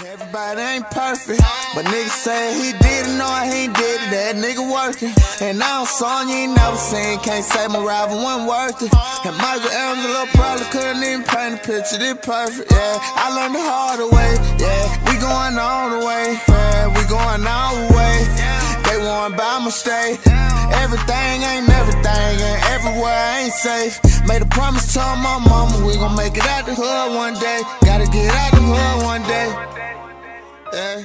Everybody ain't perfect, but niggas say he did it, no, he ain't did it. That nigga working, and now I'm song you ain't never seen. Can't say my rival wasn't worth it. And Michelangelo probably couldn't even paint a picture this perfect. Yeah, I learned the hard way. Yeah, we going all the way. Yeah, we going all the way. They want by mistake. Everything ain't everything, and everywhere ain't safe. Made a promise to my mama, we gon' make it out the hood one day. Gotta get out Yeah.